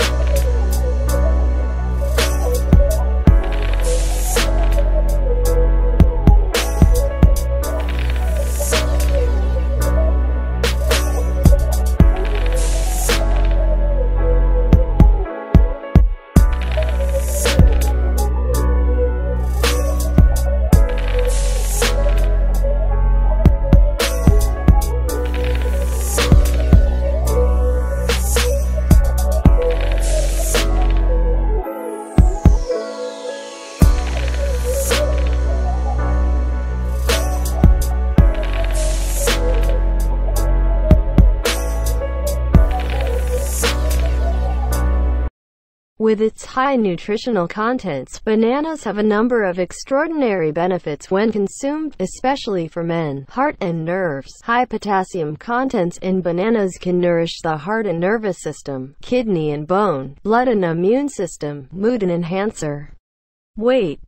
Thank With its high nutritional contents, bananas have a number of extraordinary benefits when consumed, especially for men. Heart and nerves. High potassium contents in bananas can nourish the heart and nervous system, kidney and bone, blood and immune system, mood and enhancer. Weight